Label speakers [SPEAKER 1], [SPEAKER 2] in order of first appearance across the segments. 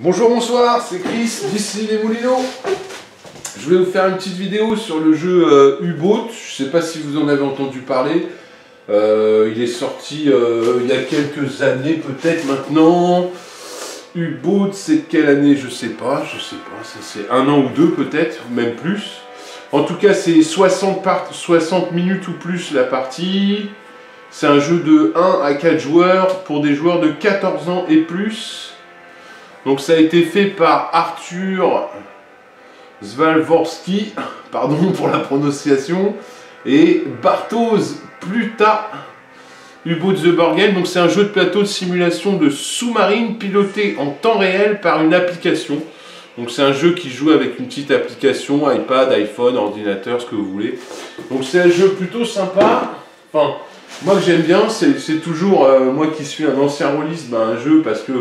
[SPEAKER 1] Bonjour, bonsoir, c'est Chris d'ici les Moulineaux. Je vais vous faire une petite vidéo sur le jeu euh, U-Boat. Je ne sais pas si vous en avez entendu parler. Euh, il est sorti euh, il y a quelques années peut-être maintenant. U-Boat, c'est quelle année? Je sais pas, je sais pas. C'est un an ou deux peut-être, même plus. En tout cas, c'est 60, 60 minutes ou plus la partie. C'est un jeu de 1 à 4 joueurs pour des joueurs de 14 ans et plus. Donc ça a été fait par Arthur Zvalvorski, pardon pour la prononciation, et Bartosz Pluta U-Boat The Borgen. Donc c'est un jeu de plateau de simulation de sous-marine piloté en temps réel par une application. Donc c'est un jeu qui joue avec une petite application, iPad, iPhone, ordinateur, ce que vous voulez. Donc c'est un jeu plutôt sympa. Enfin, moi que j'aime bien, c'est toujours, euh, moi qui suis un ancien rôliste, ben, un jeu parce que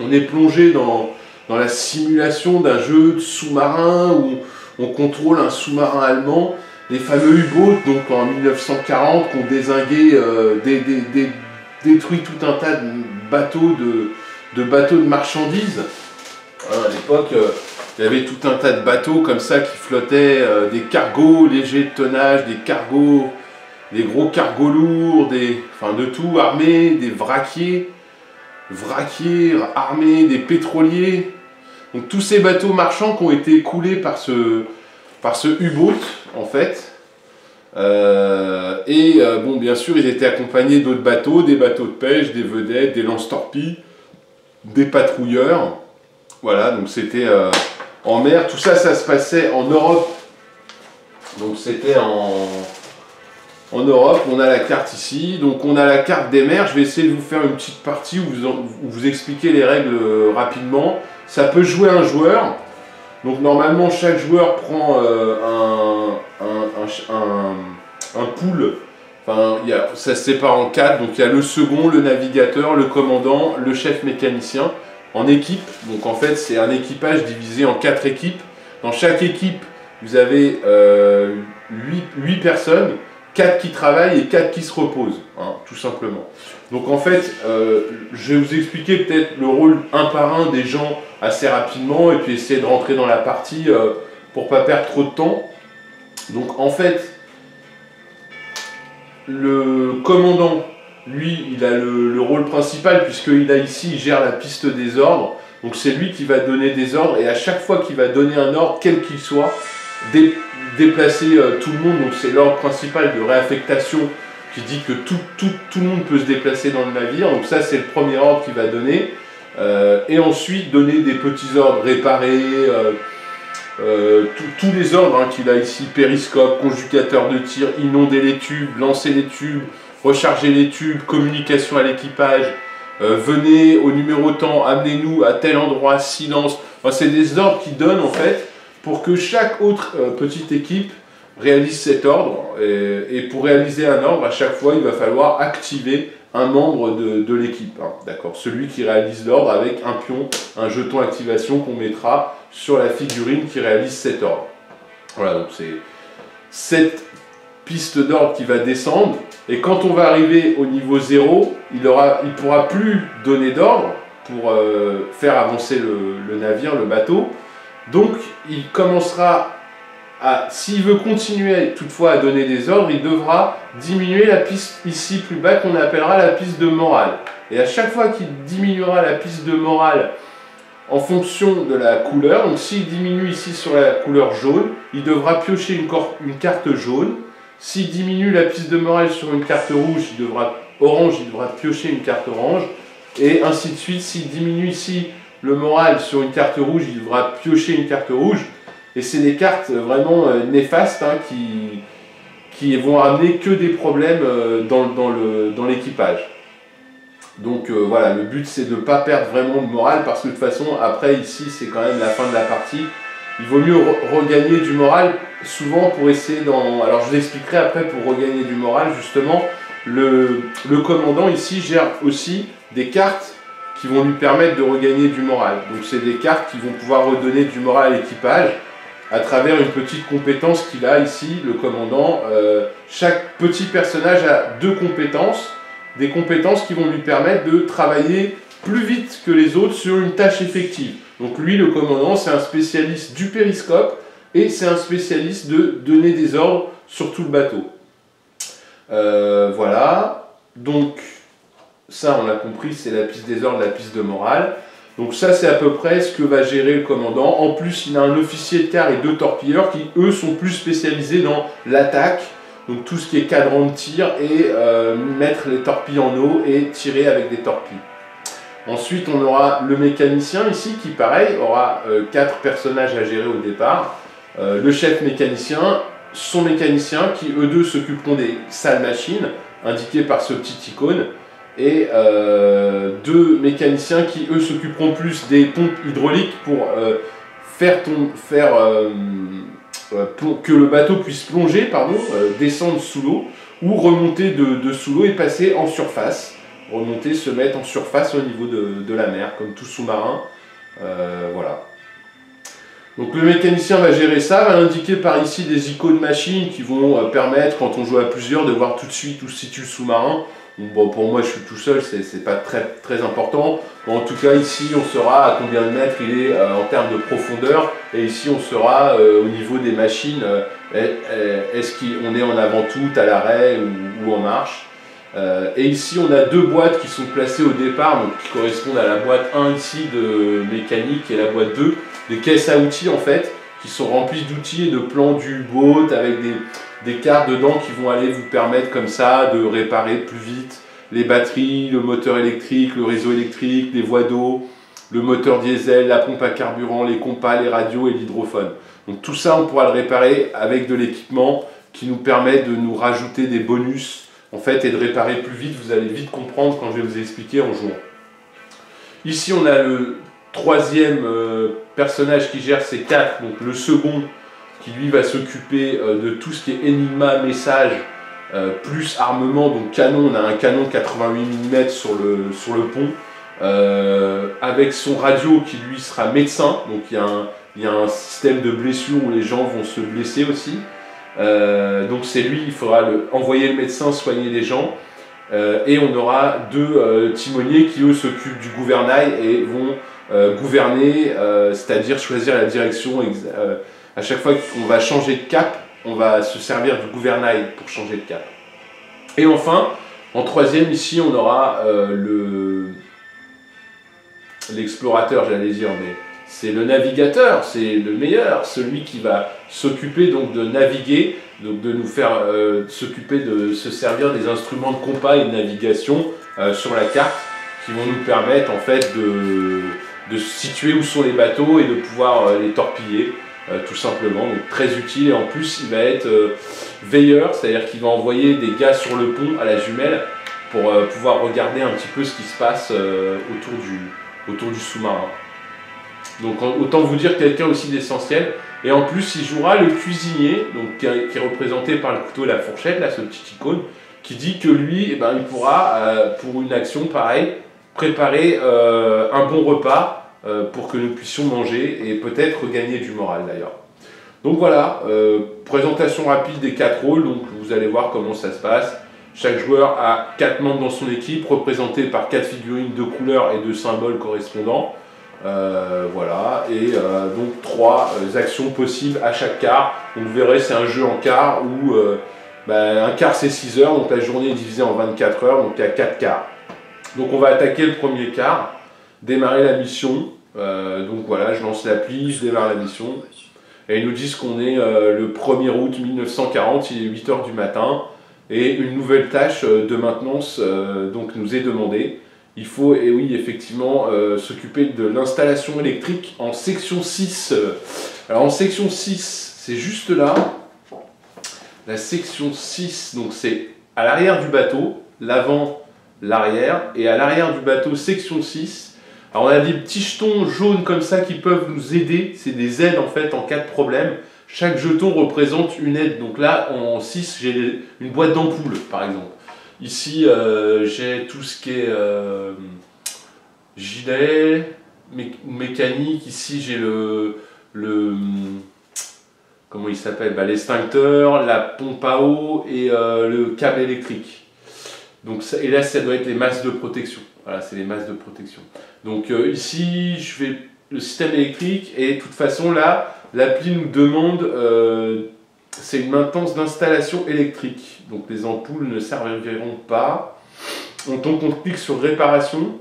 [SPEAKER 1] on est plongé dans, la simulation d'un jeu de sous-marin où on contrôle un sous-marin allemand, les fameux U-boats, donc en 1940, qui ont désingué, euh, détruit tout un tas de bateaux de, bateaux de marchandises. Hein, à l'époque, euh, il y avait tout un tas de bateaux comme ça qui flottaient, des cargos légers de tonnage, des cargos des gros cargos lourds, des, enfin de tout, armés, des vraquiers, vraquiers armés, des pétroliers. Donc tous ces bateaux marchands qui ont été coulés par ce, U-boat, en fait. Euh, et euh, bon, bien sûr, ils étaient accompagnés d'autres bateaux, des bateaux de pêche, des vedettes, des lance-torpilles, des patrouilleurs. Voilà, donc c'était euh, en mer. Tout ça, ça se passait en Europe. Donc c'était en, en Europe, on a la carte ici, donc on a la carte des mers. Je vais essayer de vous faire une petite partie où vous, vous expliquer les règles euh, rapidement. Ça peut jouer un joueur. Donc normalement, chaque joueur prend euh, un, un, un, pool. Enfin, y a, ça se sépare en quatre. Donc il y a le second, le navigateur, le commandant, le chef mécanicien en équipe. Donc en fait, c'est un équipage divisé en quatre équipes. Dans chaque équipe, vous avez euh, 8, 8 personnes. 4 qui travaillent et 4 qui se reposent, hein, tout simplement. Donc en fait, euh, je vais vous expliquer peut-être le rôle un par un des gens assez rapidement et puis essayer de rentrer dans la partie euh, pour pas perdre trop de temps. Donc en fait, le commandant, lui, il a le, rôle principal puisqu'il a ici, il gère la piste des ordres. Donc c'est lui qui va donner des ordres et à chaque fois qu'il va donner un ordre, quel qu'il soit, déplacer euh, tout le monde, donc c'est l'ordre principal de réaffectation qui dit que tout, tout, tout, le monde peut se déplacer dans le navire, donc ça c'est le premier ordre qu'il va donner, euh, et ensuite donner des petits ordres, réparer, euh, tous les ordres hein, qu'il a ici, périscope, conjugateur de tir, inonder les tubes, lancer les tubes, recharger les tubes, communication à l'équipage, venez au numéro temps, amenez-nous à tel endroit, silence, c'est des ordres qui donnent en fait pour que chaque autre euh, petite équipe réalise cet ordre. Et, pour réaliser un ordre, à chaque fois, il va falloir activer un membre de, l'équipe. Hein, D'accord Celui qui réalise l'ordre avec un pion, un jeton activation qu'on mettra sur la figurine qui réalise cet ordre. Voilà, donc c'est cette piste d'ordre qui va descendre. Et quand on va arriver au niveau 0, il ne pourra plus donner d'ordre pour euh, faire avancer le navire, le bateau. Donc, il commencera à, s'il veut continuer toutefois à donner des ordres, il devra diminuer la piste ici plus bas qu'on appellera la piste de morale. Et à chaque fois qu'il diminuera la piste de morale en fonction de la couleur, donc s'il diminue ici sur la couleur jaune, il devra piocher une, une carte jaune. S'il diminue la piste de morale sur une carte rouge, il devra, orange, il devra piocher une carte orange. Et ainsi de suite, s'il diminue ici le moral sur une carte rouge, il devra piocher une carte rouge. Et c'est des cartes vraiment euh, néfastes hein, qui, vont amener que des problèmes euh, dans, l'équipage. Donc euh, voilà, le but c'est de ne pas perdre vraiment de morale parce que de toute façon, après ici c'est quand même la fin de la partie. Il vaut mieux regagner du moral souvent pour essayer d'en... Alors je vous expliquerai après pour regagner du moral justement. Le commandant ici gère aussi des cartes qui vont lui permettre de regagner du moral. Donc c'est des cartes qui vont pouvoir redonner du moral à l'équipage à travers une petite compétence qu'il a ici, le commandant. Euh, chaque petit personnage a deux compétences, des compétences qui vont lui permettre de travailler plus vite que les autres sur une tâche effective. Donc lui, le commandant, c'est un spécialiste du périscope et c'est un spécialiste de donner des ordres sur tout le bateau. Euh, voilà, donc ça on l'a compris, c'est la piste des ordres, la piste de morale. Donc ça c'est à peu près ce que va gérer le commandant. En plus il a un officier de quart et deux torpilleurs qui eux sont plus spécialisés dans l'attaque, donc tout ce qui est cadran de tir et euh, mettre les torpilles en eau et tirer avec des torpilles. Ensuite on aura le mécanicien ici qui pareil aura euh, quatre personnages à gérer au départ. le chef mécanicien, son mécanicien qui eux deux s'occuperont des salles machines indiquées par ce petit icône et euh, deux mécaniciens qui eux s'occuperont plus des pompes hydrauliques pour euh, faire, euh, que le bateau puisse plonger, pardon, descendre sous l'eau ou remonter de, sous l'eau et passer en surface, remonter, se mettre en surface au niveau de, de la mer comme tout sous-marin, voilà. Donc le mécanicien va gérer ça, va indiquer par ici des icônes machines qui vont permettre, quand on joue à plusieurs, de voir tout de suite où se situe le sous-marin. Bon, pour moi, je suis tout seul, c'est pas très, très important. en tout cas, ici, on saura à combien de mètres il est euh, en termes de profondeur. Et ici, on saura euh, au niveau des machines, euh, est-ce qu'on est en avant-tout, à l'arrêt ou, en marche. et ici, on a deux boîtes qui sont placées au départ, donc qui correspondent à la boîte 1 ici de mécanique et la boîte 2, des caisses à outils en fait, qui sont remplies d'outils et de plans du boat avec des, des cartes dedans qui vont aller vous permettre comme ça de réparer plus vite les batteries, le moteur électrique, le réseau électrique, les voies d'eau, le moteur diesel, la pompe à carburant, les compas, les radios et l'hydrophone. Donc tout ça, on pourra le réparer avec de l'équipement qui nous permet de nous rajouter des bonus en fait et de réparer plus vite. Vous allez vite comprendre quand je vais vous expliquer en jouant. Ici, on a le troisième euh, personnage qui gère ces quatre, donc le second qui lui va s'occuper euh, de tout ce qui est Enigma, message, euh, plus armement, donc canon, on a un canon 88 mm sur le, sur le pont, avec son radio qui lui sera médecin, donc il y, a un, y a un système de blessure où les gens vont se blesser aussi. donc c'est lui, il faudra le, envoyer le médecin soigner les gens. et on aura deux timoniers qui eux s'occupent du gouvernail et vont gouverner, c'est-à-dire choisir la direction à chaque fois qu'on va changer de cap, on va se servir du gouvernail pour changer de cap. Et enfin, en troisième, ici, on aura euh, le l'explorateur, j'allais dire, mais c'est le navigateur, c'est le meilleur, celui qui va s'occuper donc de naviguer, donc de nous faire euh, s'occuper de se servir des instruments de compas et de navigation euh, sur la carte qui vont nous permettre en fait de, de situer où sont les bateaux et de pouvoir les torpiller. Euh, tout simplement. Donc très utile et en plus il va être euh, veilleur, c'est-à-dire qu'il va envoyer des gars sur le pont à la jumelle pour euh, pouvoir regarder un petit peu ce qui se passe autour du, sous-marin. Donc autant vous dire quelqu'un aussi d'essentiel. Et en plus, il jouera le cuisinier, qui, est, représenté par le couteau et la fourchette, là, ce petit icône, qui dit que lui, eh ben, il pourra, pour une action pareille, préparer un bon repas euh, pour que nous puissions manger et peut-être gagner du moral d'ailleurs. Donc voilà, euh, présentation rapide des quatre rôles, donc vous allez voir comment ça se passe. Chaque joueur a quatre membres dans son équipe, représentés par quatre figurines de couleurs et de symboles correspondants. Euh, voilà, et donc trois actions possibles à chaque quart. Vous verrez, c'est un jeu en quart où ben, un quart c'est 6 heures, donc la journée est divisée en 24 heures, donc il y a 4 quarts. Donc on va attaquer le premier quart démarrer la mission. Euh, donc voilà, je lance l'appli, je démarre la mission. Et ils nous disent qu'on est euh, le 1er août 1940, il est 8h du matin. Et une nouvelle tâche euh, de maintenance donc nous est demandée. Il faut, et oui, effectivement, s'occuper de l'installation électrique en section 6. Alors en section 6, c'est juste là. La section 6, donc c'est à l'arrière du bateau, l'avant, l'arrière. Et à l'arrière du bateau, section 6, alors on a des petits jetons jaunes comme ça qui peuvent nous aider, c'est des aides en fait en cas de problème. Chaque jeton représente une aide, donc là en 6 j'ai une boîte d'ampoule par exemple. Ici euh, j'ai tout ce qui est euh, gilet, mécanique, ici j'ai le, le comment il s'appelle? Bah, L'extincteur, la pompe à eau et euh, le câble électrique. Donc et là, ça doit être les masses de protection. Voilà, c'est les masses de protection. Donc euh, ici, je vais le système électrique et de toute façon là, l'appli nous demande, euh, c'est une maintenance d'installation électrique. Donc les ampoules ne serviront pas. Donc on clique sur réparation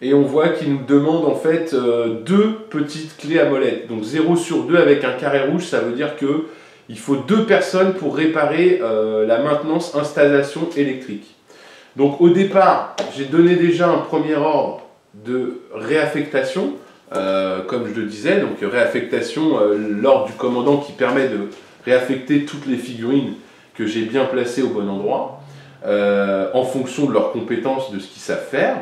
[SPEAKER 1] et on voit qu'il nous demande en fait euh, deux petites clés à molette. Donc 0 sur 2 avec un carré rouge, ça veut dire que il faut deux personnes pour réparer euh, la maintenance installation électrique. Donc au départ, j'ai donné déjà un premier ordre de réaffectation, euh, comme je le disais, donc réaffectation, l'ordre du commandant qui permet de réaffecter toutes les figurines que j'ai bien placées au bon endroit, en fonction de leurs compétences, de ce qu'ils savent faire.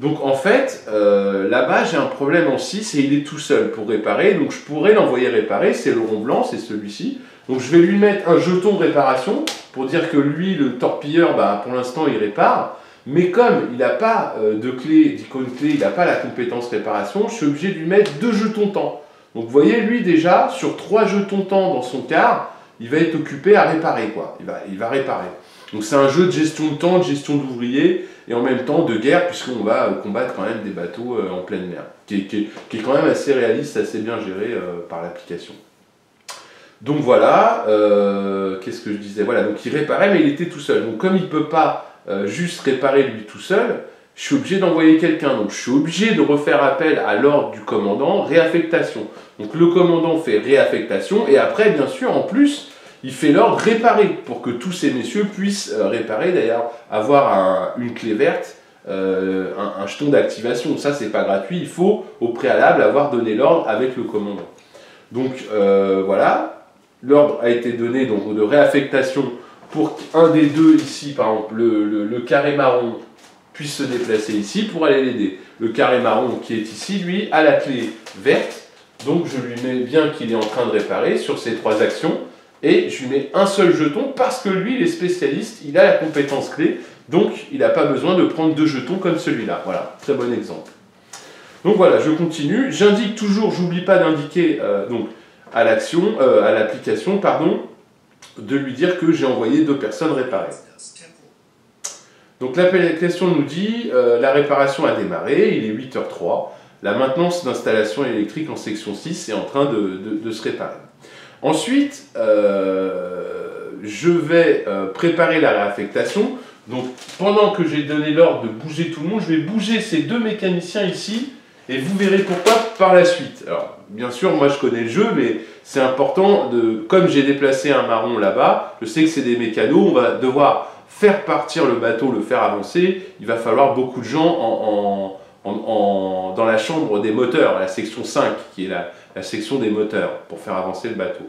[SPEAKER 1] Donc en fait, euh, là-bas j'ai un problème en 6 et il est tout seul pour réparer, donc je pourrais l'envoyer réparer, c'est le rond blanc, c'est celui-ci. Donc je vais lui mettre un jeton réparation pour dire que lui, le torpilleur, bah, pour l'instant il répare. Mais comme il n'a pas euh, de clé, d'icône clé, il n'a pas la compétence réparation, je suis obligé de lui mettre deux jetons temps. Donc vous voyez, lui déjà, sur trois jetons temps dans son car, il va être occupé à réparer quoi. Il va, il va réparer. Donc c'est un jeu de gestion de temps, de gestion d'ouvriers et en même temps de guerre puisqu'on va combattre quand même des bateaux euh, en pleine mer, qui est, quand même assez réaliste, assez bien géré euh, par l'application. Donc voilà, euh, qu'est-ce que je disais? Voilà, donc il réparait mais il était tout seul. Donc comme il ne peut pas juste réparer lui tout seul, je suis obligé d'envoyer quelqu'un. Donc je suis obligé de refaire appel à l'ordre du commandant, réaffectation. Donc le commandant fait réaffectation et après bien sûr en plus il fait l'ordre réparer pour que tous ces messieurs puissent euh, réparer, d'ailleurs avoir une clé verte, euh, un, jeton d'activation. Ça, c'est pas gratuit, il faut au préalable avoir donné l'ordre avec le commandant. Donc euh, voilà, l'ordre a été donné donc, de réaffectation pour qu'un des deux ici, par exemple, le, carré marron puisse se déplacer ici pour aller l'aider. Le carré marron qui est ici, lui, a la clé verte, donc je lui mets bien qu'il est en train de réparer sur ces trois actions et je lui mets un seul jeton parce que lui, il est spécialiste, il a la compétence clé, donc il n'a pas besoin de prendre deux jetons comme celui-là. Voilà, très bon exemple. Donc voilà, je continue. J'indique toujours, j'oublie pas d'indiquer euh, à l'action, euh, à l'application, pardon, de lui dire que j'ai envoyé deux personnes réparer. Donc l'application nous dit euh, la réparation a démarré, il est 8h03. La maintenance d'installation électrique en section 6 est en train de se réparer. Ensuite, euh, je vais euh, préparer la réaffectation. Donc, pendant que j'ai donné l'ordre de bouger tout le monde, je vais bouger ces deux mécaniciens ici, et vous verrez pourquoi par la suite. Alors, bien sûr, moi je connais le jeu, mais c'est important de, comme j'ai déplacé un marron là-bas, je sais que c'est des mécanos, on va devoir faire partir le bateau, le faire avancer. Il va falloir beaucoup de gens dans la chambre des moteurs, la section 5, qui est la, section des moteurs pour faire avancer le bateau.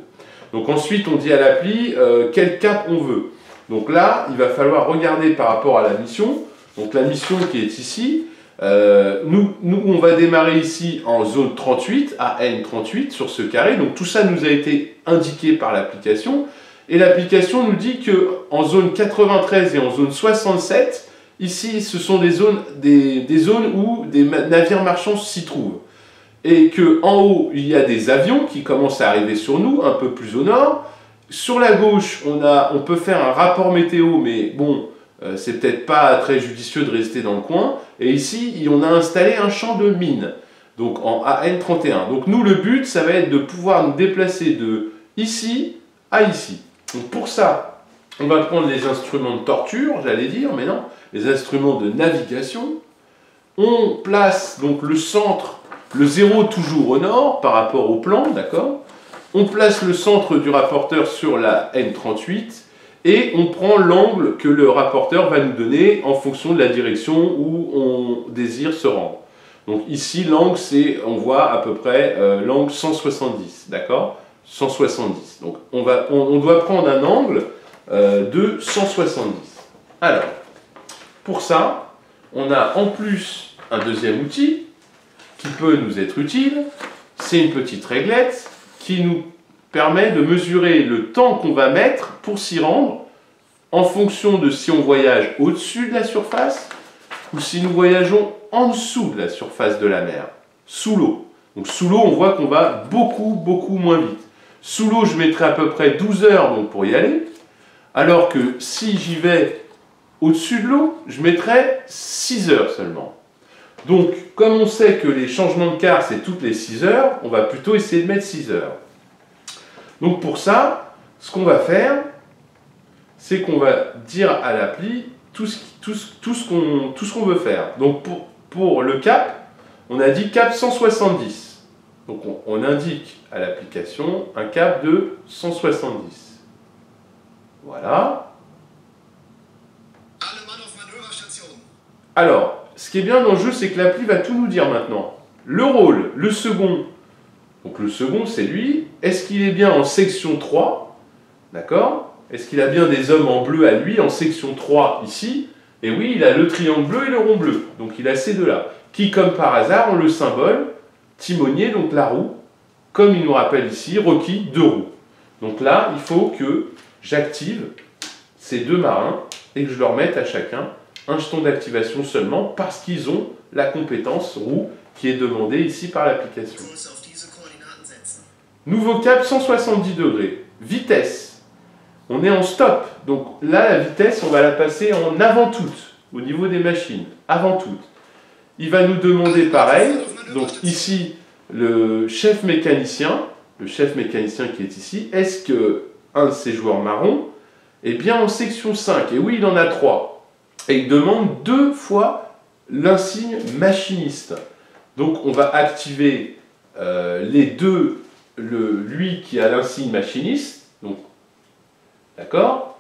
[SPEAKER 1] Donc ensuite, on dit à l'appli euh, quel cap on veut. Donc là, il va falloir regarder par rapport à la mission. Donc la mission qui est ici, euh, nous, nous, on va démarrer ici en zone 38, à N38 sur ce carré. Donc tout ça nous a été indiqué par l'application. Et l'application nous dit que en zone 93 et en zone 67, ici, ce sont des zones, des, des zones où des navires marchands s'y trouvent et qu'en haut, il y a des avions qui commencent à arriver sur nous, un peu plus au nord. Sur la gauche, on, a, on peut faire un rapport météo, mais bon, euh, c'est peut-être pas très judicieux de rester dans le coin. Et ici, on a installé un champ de mine, donc en AN31. Donc nous, le but, ça va être de pouvoir nous déplacer de ici à ici. Donc pour ça, on va prendre les instruments de torture, j'allais dire, mais non, les instruments de navigation. On place donc le centre le 0 toujours au nord par rapport au plan, d'accord? On place le centre du rapporteur sur la N38 et on prend l'angle que le rapporteur va nous donner en fonction de la direction où on désire se rendre. Donc ici, l'angle, c'est, on voit à peu près euh, l'angle 170, d'accord? 170. Donc on, va, on, doit prendre un angle euh, de 170. Alors, pour ça, on a en plus un deuxième outil qui peut nous être utile, c'est une petite réglette qui nous permet de mesurer le temps qu'on va mettre pour s'y rendre en fonction de si on voyage au-dessus de la surface ou si nous voyageons en dessous de la surface de la mer, sous l'eau. Donc sous l'eau, on voit qu'on va beaucoup, beaucoup moins vite. Sous l'eau, je mettrai à peu près 12 heures pour y aller, alors que si j'y vais Au-dessus de l'eau, je mettrai 6 heures seulement. Donc, comme on sait que les changements de quart, c'est toutes les 6 heures, on va plutôt essayer de mettre 6 heures. Donc pour ça, ce qu'on va faire, c'est qu'on va dire à l'appli tout ce, qu'on veut faire. Donc pour, le cap, on a dit cap 170. Donc on, on indique à l'application un cap de 170. Voilà. Alors, ce qui est bien dans le jeu, c'est que l'appli va tout nous dire maintenant. Le rôle, le second. Donc le second, c'est lui. Est-ce qu'il est bien en section 3 D'accord? Est-ce qu'il a bien des hommes en bleu à lui en section 3 ici? Et oui, il a le triangle bleu et le rond bleu. Donc il a ces deux-là. Qui, comme par hasard, ont le symbole timonier, donc la roue. Comme il nous rappelle ici, Rocky, deux roues. Donc là, il faut que j'active ces deux marins et que je leur mette à chacun un jeton d'activation seulement parce qu'ils ont la compétence roue qui est demandée ici par l'application. Nouveau cap 170 degrés. Vitesse. On est en stop. Donc là, la vitesse, on va la passer en avant toute, au niveau des machines. Avant toute. Il va nous demander pareil. Donc ici, le chef mécanicien, le chef mécanicien qui est ici, est-ce que un de ces joueurs marrons est bien en section 5 Et oui, il en a 3 et il demande deux fois l'insigne machiniste. Donc on va activer euh, les deux, le, lui qui a l'insigne machiniste, donc d'accord?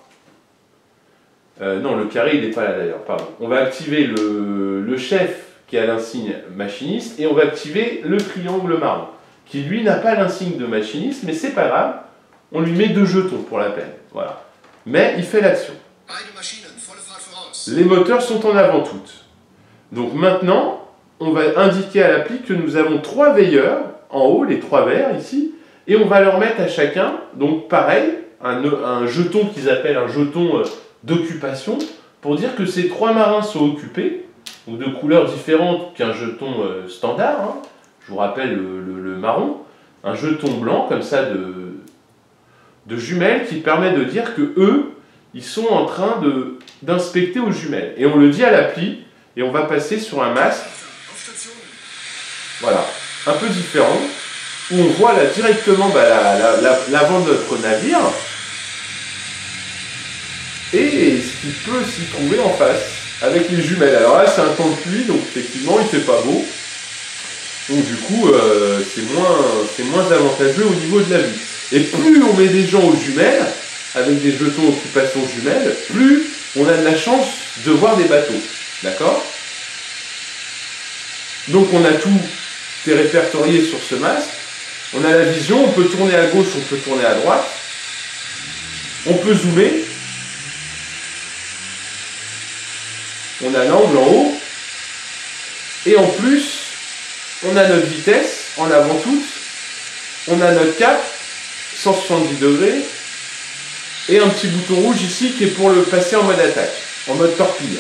[SPEAKER 1] Euh, Non, le carré il n'est pas là d'ailleurs, pardon. On va activer le, chef qui a l'insigne machiniste et on va activer le triangle marron qui lui n'a pas l'insigne de machiniste, mais c'est pas grave, on lui met deux jetons pour la peine. Voilà. Mais il fait l'action les moteurs sont en avant toutes. Donc maintenant, on va indiquer à l'appli que nous avons trois veilleurs en haut, les trois verts ici, et on va leur mettre à chacun, donc pareil, un, jeton qu'ils appellent un jeton euh, d'occupation, pour dire que ces trois marins sont occupés, donc de couleurs différentes qu'un jeton euh, standard, hein. je vous rappelle le, marron, un jeton blanc comme ça de, de jumelles qui permet de dire que eux, ils sont en train d'inspecter aux jumelles. Et on le dit à l'appli, et on va passer sur un masque, voilà, un peu différent, où on voit là directement bah, l'avant de notre navire, et ce qui peut s'y trouver en face, avec les jumelles. Alors là, c'est un temps de pluie, donc effectivement, il fait pas beau. Donc du coup, euh, c'est moins, moins avantageux au niveau de la vue. Et plus on met des gens aux jumelles, avec des jetons occupation jumelles, plus on a de la chance de voir des bateaux. D'accord? Donc on a tout répertorié sur ce masque. On a la vision, on peut tourner à gauche, on peut tourner à droite. On peut zoomer. On a l'angle en haut. Et en plus, on a notre vitesse en avant toute. On a notre cap, 170 degrés, et un petit bouton rouge ici qui est pour le passer en mode attaque, en mode torpille.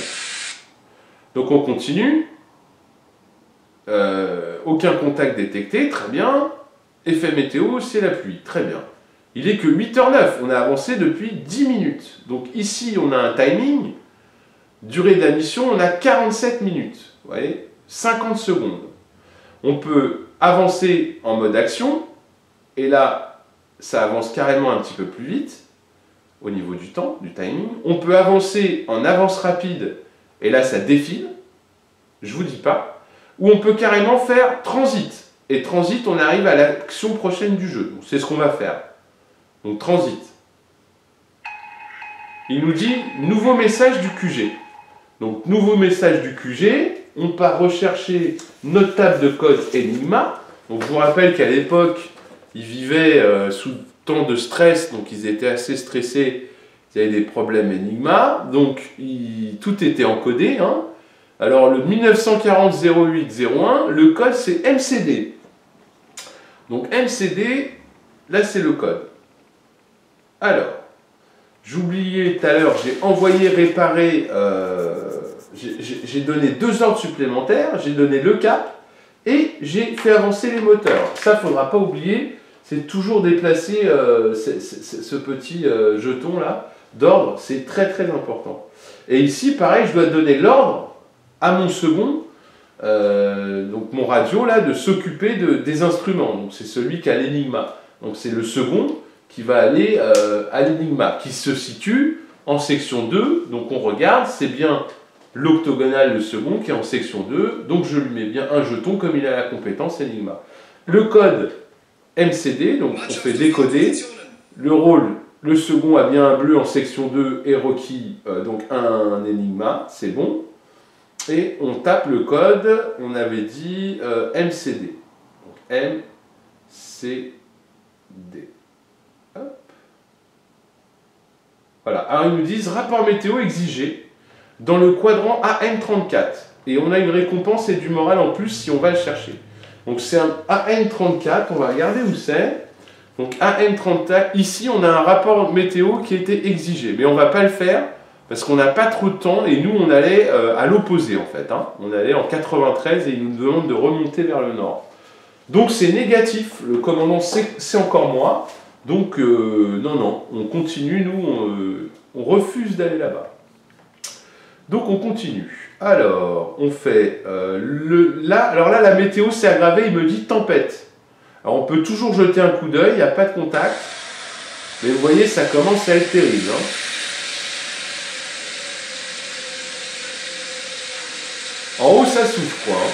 [SPEAKER 1] Donc on continue. Euh, aucun contact détecté, très bien. Effet météo, c'est la pluie, très bien. Il est que 8h09, on a avancé depuis 10 minutes. Donc ici, on a un timing. Durée de la mission, on a 47 minutes. Vous voyez 50 secondes. On peut avancer en mode action. Et là, ça avance carrément un petit peu plus vite au niveau du temps, du timing. On peut avancer en avance rapide, et là ça défile, je vous dis pas. Ou on peut carrément faire transit. Et transit, on arrive à l'action prochaine du jeu. C'est ce qu'on va faire. Donc transit. Il nous dit nouveau message du QG. Donc nouveau message du QG, on part rechercher notre table de code Enigma. Donc je vous rappelle qu'à l'époque, il vivait euh, sous de stress, donc ils étaient assez stressés, ils avaient des problèmes Enigma, donc tout était encodé. Hein. Alors le 1940-08-01, le code c'est MCD. Donc MCD, là c'est le code. Alors, j'oubliais tout à l'heure, j'ai envoyé réparer, euh, j'ai donné deux ordres supplémentaires, j'ai donné le cap et j'ai fait avancer les moteurs. Ça, faudra pas oublier, c'est toujours déplacer euh, ce, petit euh, jeton là d'ordre, c'est très très important. Et ici, pareil, je dois donner l'ordre à mon second, euh, donc mon radio, là, de s'occuper de, des instruments. Donc c'est celui qui a l'énigma. Donc c'est le second qui va aller à l'énigma, qui se situe en section 2. Donc on regarde, c'est bien l'octogonal, le second, qui est en section 2. Donc je lui mets bien un jeton comme il a la compétence énigma. Le code MCD, donc on fait décoder. Le rôle, le second a bien un bleu en section 2 et requis euh, donc un, énigma, c'est bon. Et on tape le code, on avait dit euh, MCD. Donc MCD. Voilà. Alors ils nous disent rapport météo exigé dans le quadrant AN34. Et on a une récompense et du moral en plus si on va le chercher. Donc c'est un AN34, on va regarder où c'est. Donc AN34, ici on a un rapport météo qui était exigé, mais on ne va pas le faire parce qu'on n'a pas trop de temps et nous on allait euh, à l'opposé en fait. Hein. On allait en 93 et il nous demande de remonter vers le nord. Donc c'est négatif, le commandant c'est encore moi. Donc euh, non, non, on continue, nous euh, on refuse d'aller là-bas. Donc on continue. Alors, on fait euh, le. Là, alors là, la météo s'est aggravée, il me dit tempête. Alors on peut toujours jeter un coup d'œil, il n'y a pas de contact. Mais vous voyez, ça commence à être terrible. Hein. En haut, ça souffle, quoi. Hein.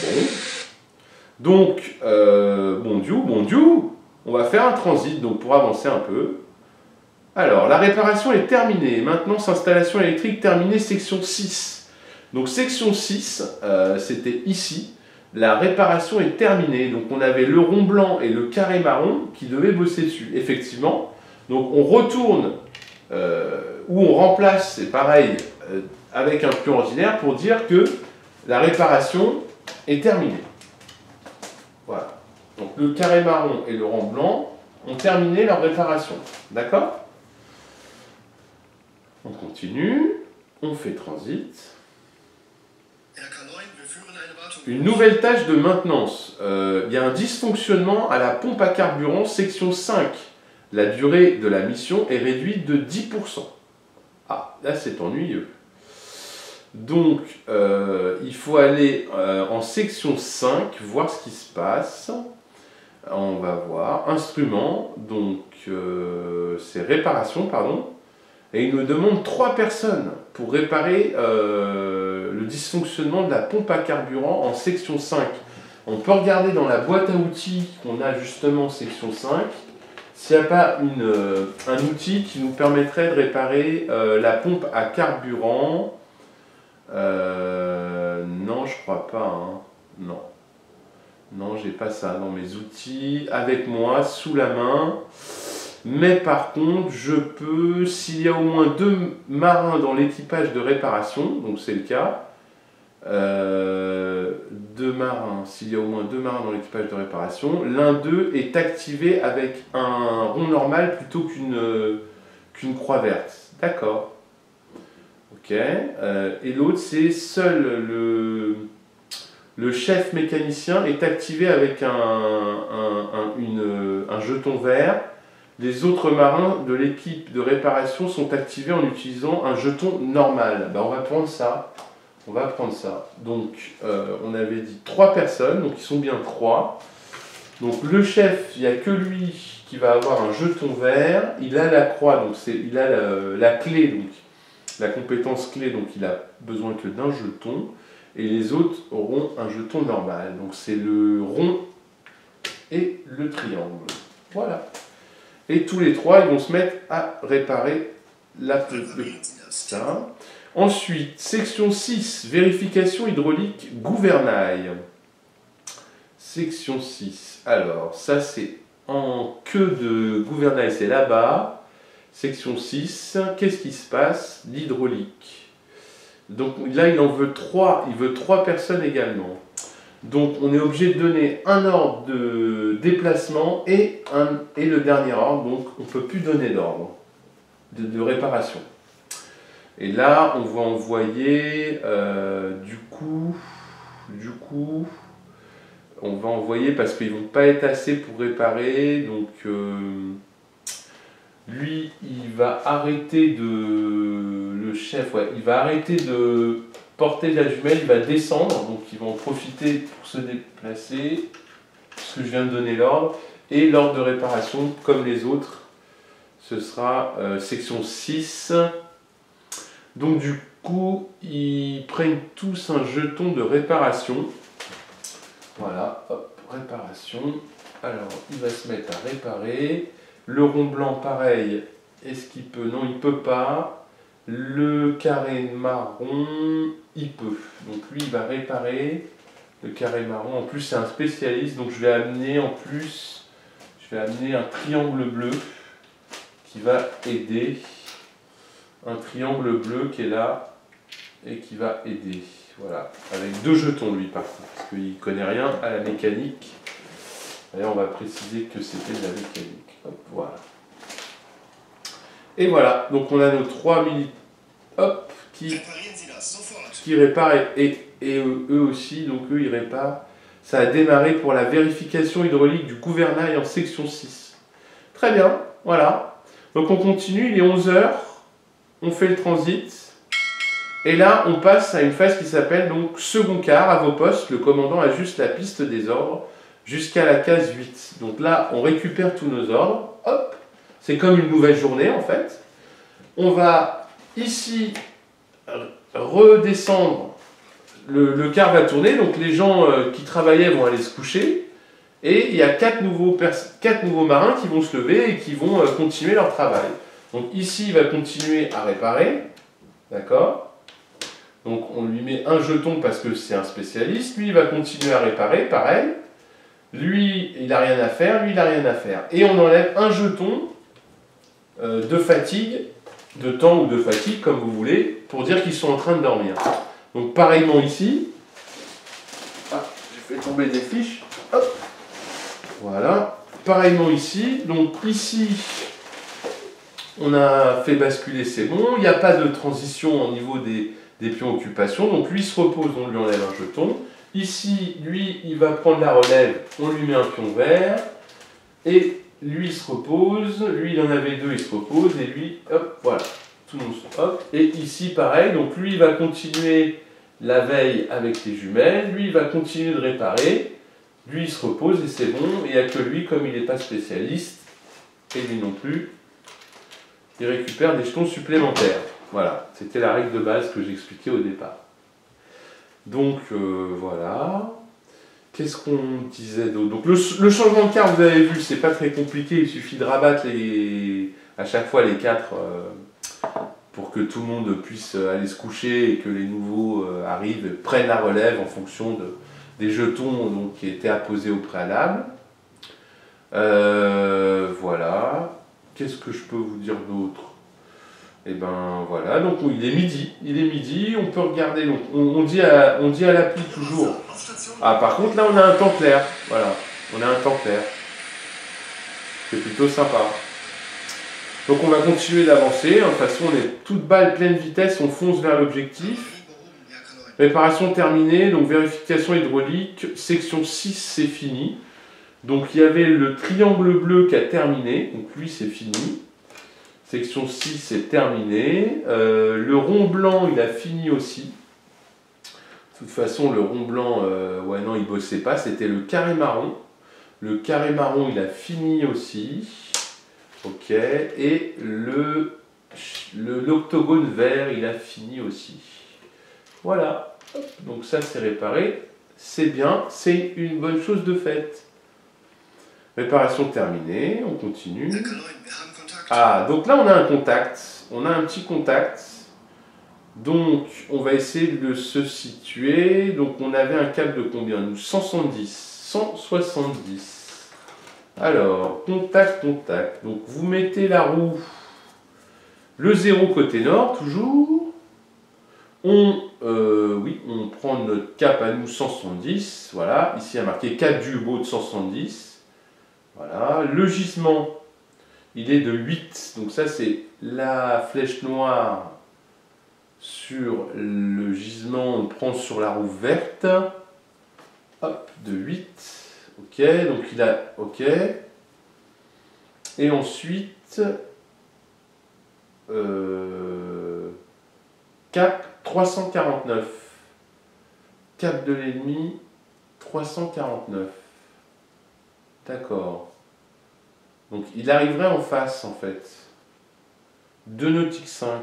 [SPEAKER 1] Bon. Donc, euh, bon Dieu, bon Dieu, on va faire un transit donc pour avancer un peu. Alors, la réparation est terminée. Maintenance, installation électrique terminée, section 6. Donc, section 6, euh, c'était ici. La réparation est terminée. Donc, on avait le rond blanc et le carré marron qui devaient bosser dessus. Effectivement. Donc, on retourne euh, ou on remplace, c'est pareil, euh, avec un pion ordinaire pour dire que la réparation est terminée. Voilà. Donc, le carré marron et le rond blanc ont terminé leur réparation. D'accord? On continue, on fait transit. Une nouvelle tâche de maintenance. Euh, il y a un dysfonctionnement à la pompe à carburant section 5. La durée de la mission est réduite de 10%. Ah, là c'est ennuyeux. Donc, euh, il faut aller euh, en section 5, voir ce qui se passe. On va voir. Instrument, donc c'est réparation, pardon. Et il nous demande trois personnes pour réparer euh, le dysfonctionnement de la pompe à carburant en section 5. On peut regarder dans la boîte à outils qu'on a justement en section 5 s'il n'y a pas une, euh, un outil qui nous permettrait de réparer euh, la pompe à carburant. non, je crois pas. Hein. Non. Non, j'ai pas ça dans mes outils. Avec moi, sous la main. Mais par contre, je peux, s'il y a au moins deux marins dans l'équipage de réparation, donc c'est le cas, euh, deux marins, s'il y a au moins deux marins dans l'équipage de réparation, l'un d'eux est activé avec un rond normal plutôt qu'une qu'une croix verte. D'accord. Ok. Euh, et l'autre, c'est seul le, le chef mécanicien est activé avec un, un, une, un jeton vert les autres marins de l'équipe de réparation sont activés en utilisant un jeton normal. Ben, on va prendre ça. On va prendre ça. Donc, euh, on avait dit trois personnes, donc ils sont bien trois. Donc, le chef, il n'y a que lui qui va avoir un jeton vert. Il a la croix, donc il a la, clé, donc la compétence clé, donc il a besoin que d'un jeton. Et les autres auront un jeton normal. Donc, c'est le rond et le triangle. Voilà. Et tous les trois, ils vont se mettre à réparer la ça. Ensuite, section 6, vérification hydraulique gouvernail. Section 6. Alors, ça c'est en queue de gouvernail, c'est là-bas. Section 6, qu'est-ce qui se passe? L'hydraulique. Donc là, il en veut trois, il veut trois personnes également. Donc on est obligé de donner un ordre de déplacement et, un, et le dernier ordre, donc on ne peut plus donner d'ordre de, réparation. Et là, on va envoyer, euh, du coup, du coup, on va envoyer parce qu'ils vont pas être assez pour réparer, donc euh, lui, il va arrêter de... Le chef, ouais, il va arrêter de porter la jumelle, il va descendre, donc il va en profiter pour se déplacer, parce que je viens de donner l'ordre. Et l'ordre de réparation, comme les autres, ce sera euh, section 6. Donc du coup, ils prennent tous un jeton de réparation. Voilà, hop, réparation. Alors, il va se mettre à réparer. Le rond blanc, pareil. Est-ce qu'il peut? Non, il peut pas. Le carré marron, il peut. Donc lui, il va réparer. Le carré marron, en plus, c'est un spécialiste. Donc je vais amener en plus, je vais amener un triangle bleu qui va aider. Un triangle bleu qui est là et qui va aider. Voilà, avec deux jetons lui par contre, parce qu'il ne connaît rien à la mécanique. D'ailleurs, on va préciser que c'était de la mécanique. Voilà. Et voilà, donc on a nos trois mini hop, qui, réparent et, et, eux aussi, donc eux ils réparent. Ça a démarré pour la vérification hydraulique du gouvernail en section 6. Très bien, voilà. Donc on continue, il est 11h, on fait le transit. Et là, on passe à une phase qui s'appelle donc second quart à vos postes. Le commandant ajuste la piste des ordres jusqu'à la case 8. Donc là, on récupère tous nos ordres. Hop, c'est comme une nouvelle journée en fait. On va ici redescendre. Le, le quart va tourner, donc les gens euh, qui travaillaient vont aller se coucher. Et il y a quatre nouveaux, quatre nouveaux marins qui vont se lever et qui vont euh, continuer leur travail. Donc ici, il va continuer à réparer. D'accord? Donc on lui met un jeton parce que c'est un spécialiste. Lui, il va continuer à réparer, pareil. Lui, il n'a rien à faire, lui, il n'a rien à faire. Et on enlève un jeton euh, de fatigue, de temps ou de fatigue, comme vous voulez, pour dire qu'ils sont en train de dormir. Donc pareillement ici, ah, j'ai fait tomber des fiches, voilà, pareillement ici, donc ici, on a fait basculer, c'est bon, il n'y a pas de transition au niveau des, des pions occupation, donc lui se repose, on lui enlève un jeton, Ici, lui, il va prendre la relève, on lui met un pion vert, et lui, il se repose, lui, il en avait deux, il se repose, et lui, hop, voilà, tout le monde se hop. Et ici, pareil, donc lui, il va continuer la veille avec les jumelles, lui, il va continuer de réparer, lui, il se repose, et c'est bon, il n'y a que lui, comme il n'est pas spécialiste, et lui non plus, il récupère des jetons supplémentaires. Voilà, c'était la règle de base que j'expliquais au départ. Donc euh, voilà. Qu'est-ce qu'on disait d'autre? Donc le, changement de carte, vous avez vu, c'est pas très compliqué. Il suffit de rabattre les, à chaque fois les quatre euh, pour que tout le monde puisse aller se coucher et que les nouveaux euh, arrivent et prennent la relève en fonction de, des jetons qui étaient apposés au préalable. voilà. Qu'est-ce que je peux vous dire d'autre? Et ben voilà, donc il est midi, il est midi, on peut regarder, on, dit à, on dit à toujours. Ah par contre là on a un temps clair, voilà, on a un temps clair. C'est plutôt sympa. Donc on va continuer d'avancer, de toute façon on est toute balle pleine vitesse, on fonce vers l'objectif. Réparation terminée, donc vérification hydraulique, section 6 c'est fini. Donc il y avait le triangle bleu qui a terminé, donc lui c'est fini. Section 6 est terminée. Euh, le rond blanc, il a fini aussi. De toute façon, le rond blanc, euh, ouais, non, il bossait pas. C'était le carré marron. Le carré marron, il a fini aussi. Ok. Et le l'octogone vert, il a fini aussi. Voilà. Donc ça, c'est réparé. C'est bien. C'est une bonne chose de faite. Réparation terminée. On continue. Ah, donc là on a un contact, on a un petit contact. Donc on va essayer de se situer. Donc on avait un câble de combien nous? 170. 170. Alors, contact, contact. Donc vous mettez la roue, le zéro côté nord toujours. On, euh, oui, on prend notre cap à nous 170. Voilà, ici a marqué cap du haut de 170. Voilà, le gisement il est de 8. Donc ça c'est la flèche noire sur le gisement, on prend sur la roue verte. Hop, de 8. Ok, donc il a... Ok. Et ensuite, Euh, cap 349. Cap de l'ennemi 349. D'accord. Donc il arriverait en face en fait. 2 nautiques 5.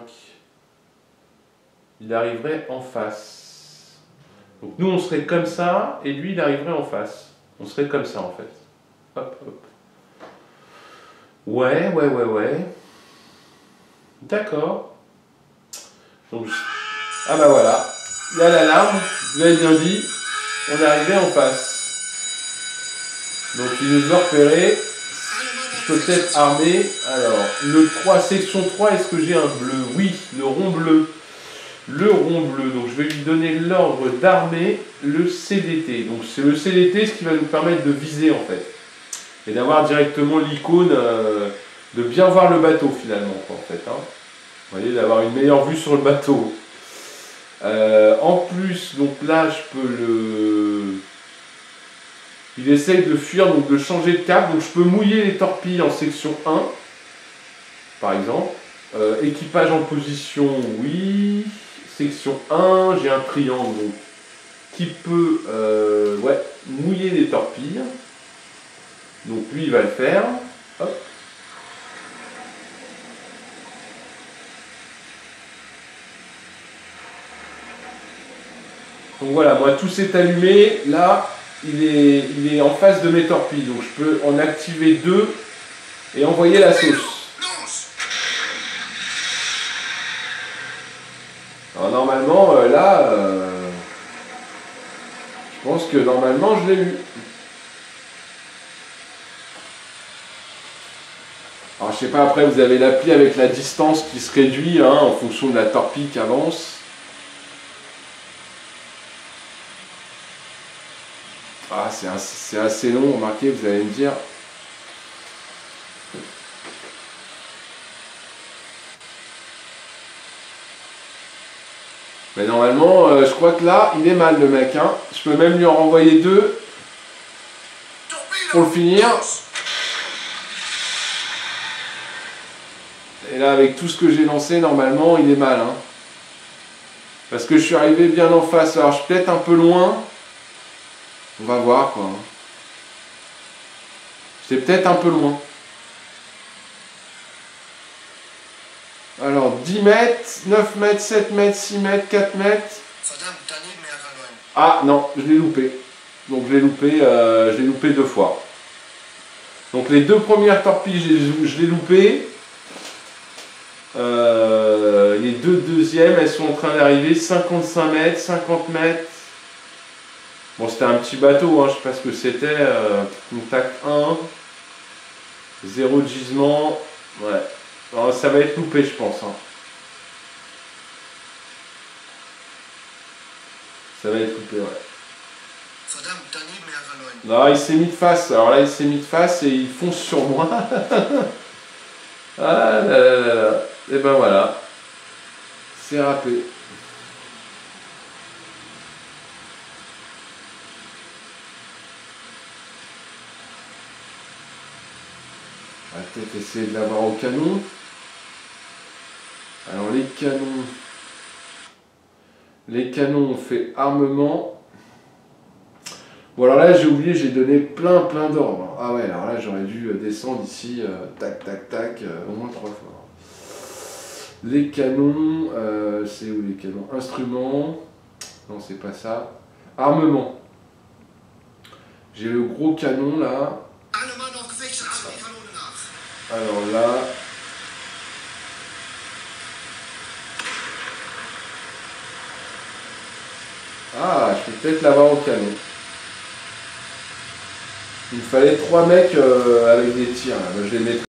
[SPEAKER 1] Il arriverait en face. Donc nous on serait comme ça et lui il arriverait en face. On serait comme ça en fait. Hop hop. Ouais, ouais, ouais, ouais. D'accord. Donc, ah bah voilà. Là l'alarme, vous avez bien dit, on est en face. Donc il nous a repéré. Je peux peut-être armer. Alors, le 3, section 3, est-ce que j'ai un bleu? Oui, le rond bleu. Le rond bleu. Donc je vais lui donner l'ordre d'armer le CDT. Donc c'est le CDT ce qui va nous permettre de viser en fait. Et d'avoir directement l'icône, euh, de bien voir le bateau finalement en fait. Hein. Vous voyez, d'avoir une meilleure vue sur le bateau. Euh, en plus, donc là, je peux le... Il essaye de fuir, donc de changer de cap. Donc je peux mouiller les torpilles en section 1, par exemple. Euh, équipage en position, oui. Section 1, j'ai un triangle qui peut euh, mouiller les torpilles. Donc lui, il va le faire. Donc voilà, moi tout s'est allumé. Là, il est, il est en face de mes torpilles. Donc je peux en activer deux et envoyer la sauce. Alors normalement, euh, là, euh, je pense que normalement je l'ai eu. Alors je sais pas, après vous avez l'appli avec la distance qui se réduit hein, en fonction de la torpille qui avance. Ah, c'est assez, long, remarquez, vous allez me dire. Mais normalement, euh, je crois que là, il est mal le mec. Hein. Je peux même lui en renvoyer deux pour le finir. Et là, avec tout ce que j'ai lancé, normalement, il est mal. Hein. Parce que je suis arrivé bien en face. Alors, je suis peut-être un peu loin. On va voir quoi. C'est peut-être un peu loin. Alors 10 mètres, 9 mètres, 7 mètres, 6 mètres, 4 mètres. Ah non, je l'ai loupé. Donc je l'ai loupé, euh, je loupé deux fois. Donc les deux premières torpilles, je l'ai loupé. Euh, les deux deuxièmes, elles sont en train d'arriver 55 mètres, 50 mètres. Bon, c'était un petit bateau, hein, je sais pas ce que c'était. Euh, contact 1, 0 de gisement. Ouais. ça va être loupé, je pense. Hein. Ça va être loupé, ouais. Non, il s'est mis de face. Alors là, il s'est mis de face et il fonce sur moi. ah là là là là. Et ben voilà. C'est râpé. On va peut-être essayer de l'avoir au canon. Alors les canons. Les canons, on fait armement. Bon alors là j'ai oublié, j'ai donné plein plein d'ordres. Ah ouais, alors là j'aurais dû descendre ici, euh, tac tac tac, euh, au moins trois fois. Les canons, euh, c'est où les canons? Instruments, non c'est pas ça. Armement. J'ai le gros canon là, alors là, Ah, je peux peut-être l'avoir au canon. Il me fallait trois mecs euh, avec des tirs. Je les